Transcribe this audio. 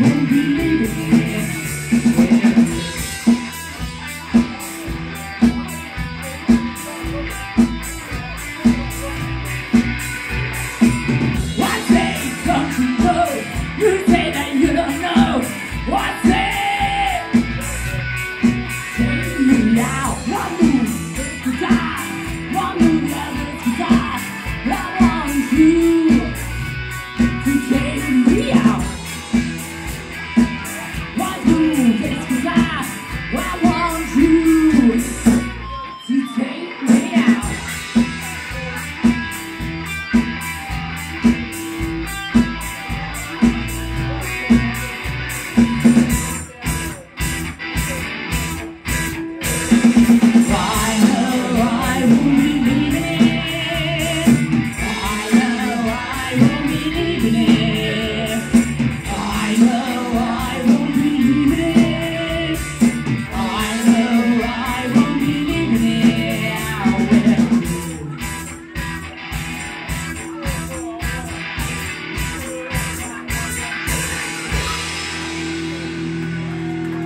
will be Why?